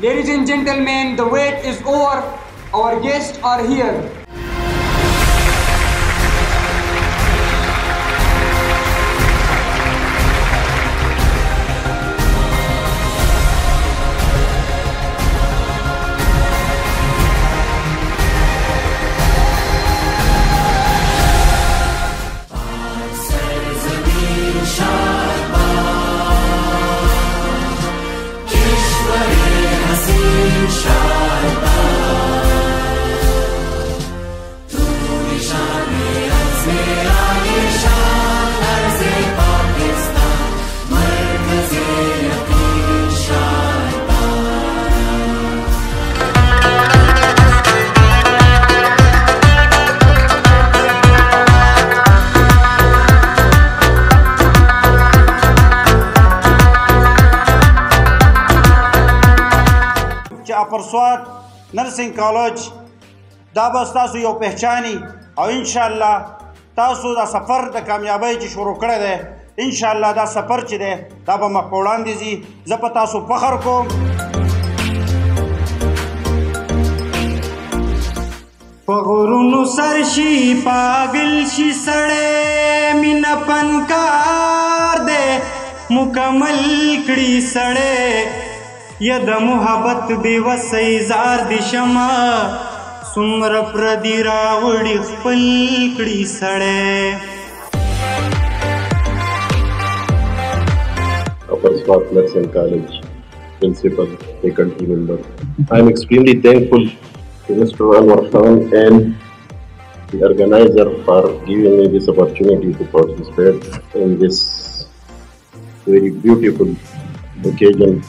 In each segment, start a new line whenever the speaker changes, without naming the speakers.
Ladies and gentlemen, the wait is over. Our guests are here.
چې اپرسوات نرسنګ کالج دا به ستاسو یو پہچانی او ان شاء الله تاسو دا سفر د کامیابی چې شروع کړی دی ان شاء الله دا سفر چې دی دا به مخ په وړاندې ځي. زه په تاسو فخر کوم. پغورونو سر شي پاگل شي سړی مینا پنکار دی. مکمل کړي سړی यद मुहबत बेवस इजार दिशमा सुमर प्रदी rowdy खपल कडी सळे
Upper Swath Nursing College principal, faculty member. I am extremely thankful to Mr. Anwar Khan and the organizer for giving me this opportunity to participate in this very beautiful occasion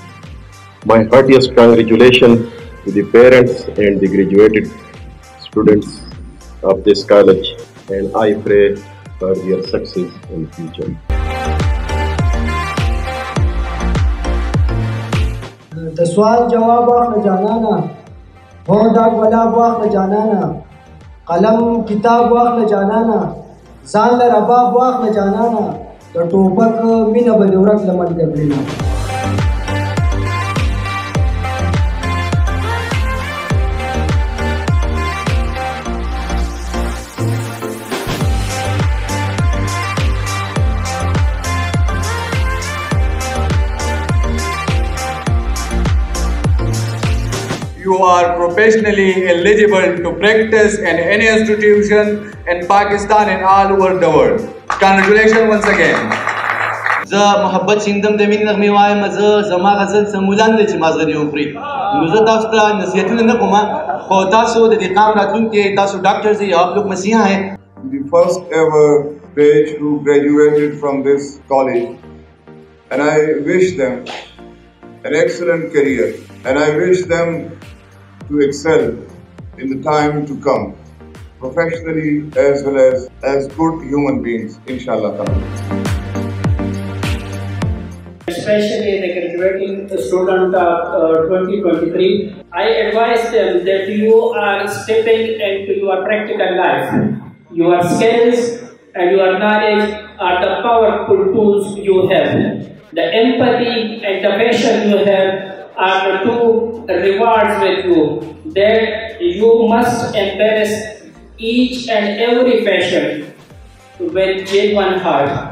My heartiest congratulations to the parents and the graduated students of this college and I pray for their success in future.
د سوال جواب واخله جانانا هو دا ګلاب واخله جانانا قلم کتاب واخله جانانا ځان له رباب واخله جانانا د ټوپک مینه به دې ورک له ملګري
are professionally eligible to practice in any institution in Pakistan and all over the world. Congratulations once again.
زه محبت شیندم د مینې نغمې وایم زه زما غزل دی چې ما نو زه تاسو ته نصیحتونه نه کوم خو تاسو د دې قام تاسو آپ لوگ مسیحا ہیں
first ever page who graduated from this college. And I wish them an excellent career. And I wish them to excel in the time to come, professionally as well as as good human beings, inshallah.
especially the graduating student of uh, 2023, I advise them that you are stepping into your practical life. Your skills and your knowledge are the powerful tools you have. The empathy and the passion you have are two rewards with you that you must embrace each and every passion with genuine heart.